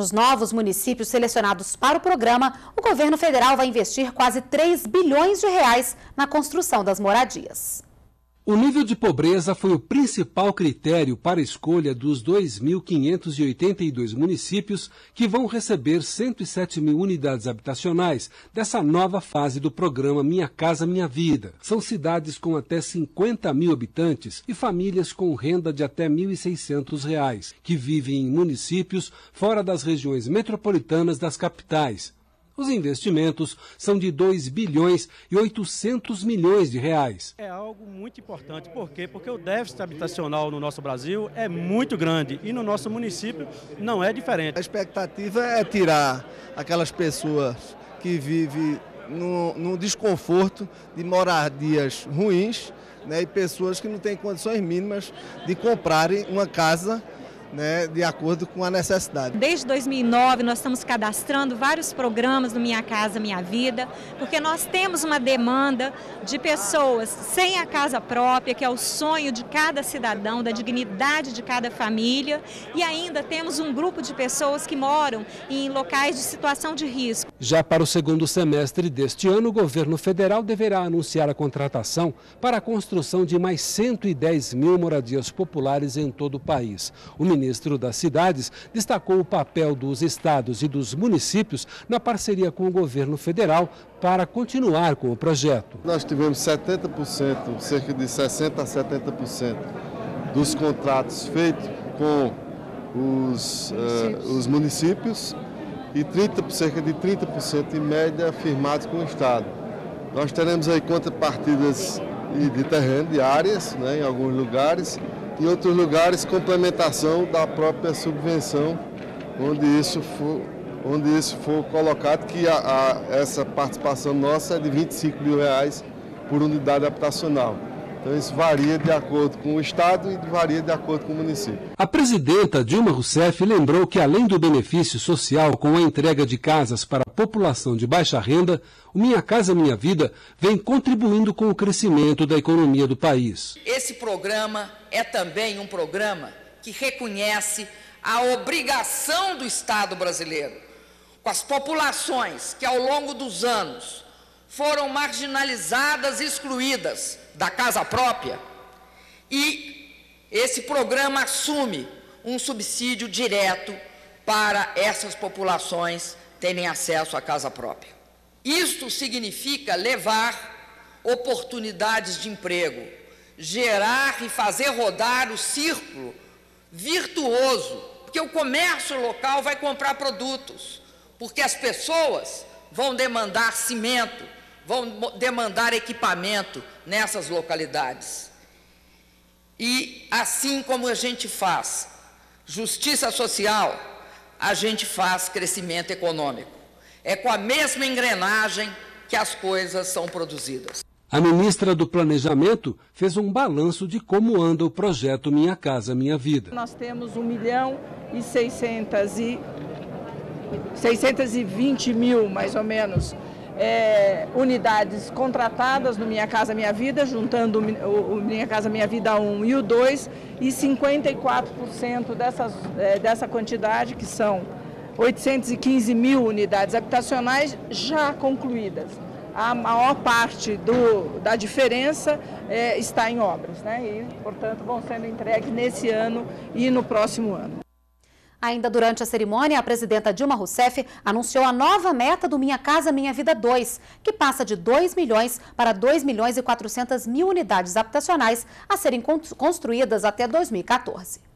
Nos novos municípios selecionados para o programa, o governo federal vai investir quase 3 bilhões de reais na construção das moradias. O nível de pobreza foi o principal critério para a escolha dos 2.582 municípios que vão receber 107 mil unidades habitacionais dessa nova fase do programa Minha Casa Minha Vida. São cidades com até 50 mil habitantes e famílias com renda de até R$ 1.600, que vivem em municípios fora das regiões metropolitanas das capitais, os investimentos são de 2 bilhões e 800 milhões de reais. É algo muito importante, por quê? Porque o déficit habitacional no nosso Brasil é muito grande e no nosso município não é diferente. A expectativa é tirar aquelas pessoas que vivem no, no desconforto de moradias ruins né, e pessoas que não têm condições mínimas de comprarem uma casa né, de acordo com a necessidade. Desde 2009 nós estamos cadastrando vários programas do Minha Casa Minha Vida, porque nós temos uma demanda de pessoas sem a casa própria, que é o sonho de cada cidadão, da dignidade de cada família, e ainda temos um grupo de pessoas que moram em locais de situação de risco. Já para o segundo semestre deste ano, o governo federal deverá anunciar a contratação para a construção de mais 110 mil moradias populares em todo o país. O ministro das Cidades destacou o papel dos estados e dos municípios na parceria com o governo federal para continuar com o projeto. Nós tivemos 70%, cerca de 60% a 70% dos contratos feitos com os, uh, os municípios e 30, cerca de 30% em média firmados com o Estado. Nós teremos aí contrapartidas de terreno, de áreas, né, em alguns lugares, em outros lugares complementação da própria subvenção, onde isso for, onde isso for colocado, que a, a, essa participação nossa é de 25 mil reais por unidade habitacional. Então isso varia de acordo com o Estado e varia de acordo com o município. A presidenta Dilma Rousseff lembrou que, além do benefício social com a entrega de casas para população de baixa renda, o Minha Casa Minha Vida vem contribuindo com o crescimento da economia do país. Esse programa é também um programa que reconhece a obrigação do Estado brasileiro com as populações que, ao longo dos anos, foram marginalizadas e excluídas da casa própria, e esse programa assume um subsídio direto para essas populações terem acesso à casa própria. Isto significa levar oportunidades de emprego, gerar e fazer rodar o círculo virtuoso, porque o comércio local vai comprar produtos, porque as pessoas vão demandar cimento, vão demandar equipamento nessas localidades. E assim como a gente faz justiça social, a gente faz crescimento econômico. É com a mesma engrenagem que as coisas são produzidas. A ministra do Planejamento fez um balanço de como anda o projeto Minha Casa Minha Vida. Nós temos 1 milhão e 600 e 620 mil, mais ou menos, é, unidades contratadas no Minha Casa Minha Vida, juntando o, o, Minha Casa Minha Vida 1 e o 2, e 54% dessas, é, dessa quantidade, que são 815 mil unidades habitacionais, já concluídas. A maior parte do, da diferença é, está em obras, né? e, portanto, vão sendo entregues nesse ano e no próximo ano. Ainda durante a cerimônia, a presidenta Dilma Rousseff anunciou a nova meta do Minha Casa Minha Vida 2, que passa de 2 milhões para 2 milhões e 400 mil unidades habitacionais a serem construídas até 2014.